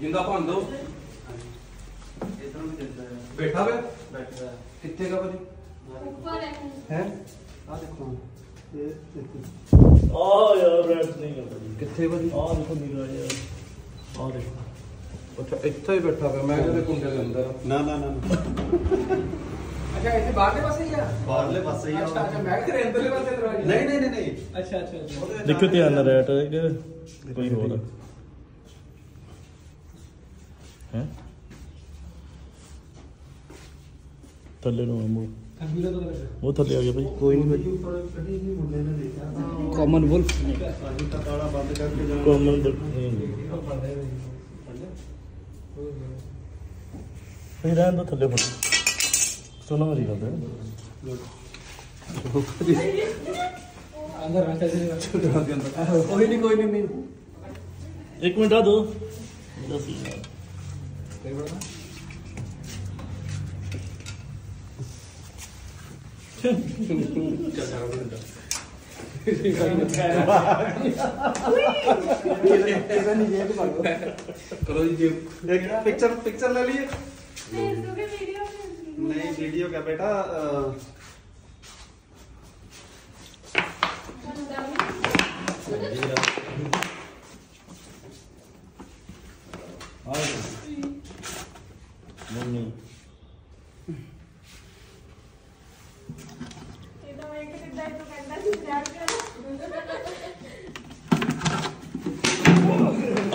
ਜਿੰਦਾ ਭੰਨ ਦੋ। ਇਧਰੋਂ ਵੀ ਦਿੰਦਾ ਹੈ ਬੈਠਾ ਵੇ। ਬੈਠਦਾ ਹੈ ਕਿੱਥੇ ਗਾ ਭਾਜੀ? ਉੱਪਰ ਹੈ? ਹੈ ਆ ਦੇਖੋ ਇਹ ਆ ਯਾਰ ਰੈਡ ਨਹੀਂ ਕਰਦਾ ਜੀ ਕਿੱਥੇ ਭਾਜੀ? ਆ ਦੇਖੋ ਨਿਗਰਾ ਯਾਰ ਆ ਦੇਖੋ। ਅੱਛਾ ਇੱਥੇ ਹੀ ਬੈਠਾ ਪਿਆ ਮੈਂ ਕਿਤੇ ਕੁੰਡੇ ਦੇ ਅੰਦਰ। ਨਾ ਨਾ ਨਾ। ਅੱਛਾ ਇੱਥੇ ਬਾਹਰਲੇ ਪਾਸੇ ਹੀ ਆ? ਬਾਹਰਲੇ ਪਾਸੇ ਹੀ ਆ। ਅੱਛਾ ਅੱਛਾ ਮੈਂ ਕਿਤੇ ਅੰਦਰਲੇ ਪਾਸੇ ਦਰਵਾਜ਼ੇ ਨਹੀਂ ਨਹੀਂ ਨਹੀਂ ਨਹੀਂ। ਅੱਛਾ ਅੱਛਾ ਅੱਛਾ। ਦੇਖੋ ਧਿਆਨ ਨਾਲ ਰੈਟ ਇਹਦੇ ਕੋਈ ਹੋਰ। ਹੈ? ਥੱਲੇ ਨੂੰ ਲੱਗਾ ਉਹ ਥੱਲੇ ਆ ਗਿਆ ਭਾਈ। ਕੋਈ ਨਹੀਂ ਦੇਖਿਆ ਕਾਮਨ ਵੁਲਫ ਕੋਮਨ ਫਿਰ ਰਹਿਣ ਦੋ ਥੱਲੇ ਫੜ ਸੁਣੋ ਮੇਰੀ ਗੱਲ ਅੰਦਰ ਆ ਚੱਲ ਕੋਈ ਨਹੀਂ ਕੋਈ ਨਹੀਂ ਨਹੀਂ ਇੱਕ ਮਿੰਟ ਆ ਦੋ ਦੱਸ नहीं वीडियो क्या बेटा मम्मी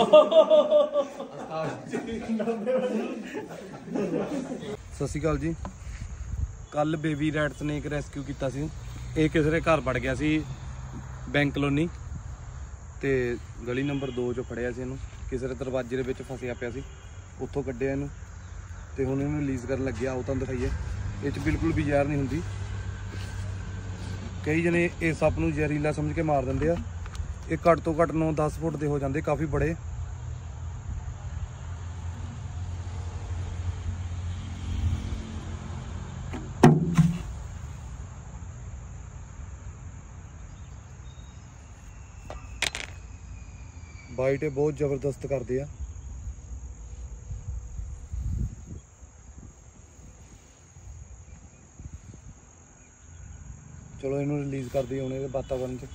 Oh, ਸਤਿ ਸ਼੍ਰੀ ਅਕਾਲ ਜੀ। ਕੱਲ ਬੇਬੀ ਰੈਡ ਸਨੇਕ ਰੈਸਕਿਊ ਕੀਤਾ ਸੀ। ਇਹ ਕਿਸੇ ਦੇ ਘਰ ਵੜ ਗਿਆ ਸੀ ਬੈਂਕ ਕਲੋਨੀ। ਤੇ ਗਲੀ ਨੰਬਰ 2 ਚੋਂ ਫੜਿਆ ਸੀ ਇਹਨੂੰ। ਕਿਸੇ ਦੇ ਦਰਵਾਜ਼ੇ ਦੇ ਵਿੱਚ ਫਸਿਆ ਪਿਆ ਸੀ। ਉੱਥੋਂ ਕੱਢਿਆ ਇਹਨੂੰ। ਤੇ ਹੁਣ ਇਹਨੂੰ ਰਿਲੀਜ਼ ਕਰਨ ਲੱਗਿਆ। ਉਹ ਤੁਹਾਨੂੰ ਦਿਖਾਈਏ। ਇਹ ਚ ਬਿਲਕੁਲ ਵੀ ਜ਼ਹਿਰ ਨਹੀਂ ਹੁੰਦੀ। ਕਈ ਜਣੇ ਇਸ ਸੱਪ ਨੂੰ ਜ਼ਹਿਰੀਲਾ ਸਮਝ ਕੇ ਮਾਰ ਦਿੰਦੇ ਆ। ਇਹ ਘੱਟ ਤੋਂ ਘੱਟ 9-10 ਫੁੱਟ ਦੇ ਹੋ ਜਾਂਦੇ। ਕਾਫੀ ਬੜੇ। ਬਾਈਟ ਇਹ ਬਹੁਤ ਜ਼ਬਰਦਸਤ ਕਰਦੇ ਆ। ਚਲੋ ਇਹਨੂੰ ਰਿਲੀਜ਼ ਕਰ ਦਈਏ ਹੁਣ ਇਹਦੇ ਵਾਤਾਵਰਨ 'ਚ।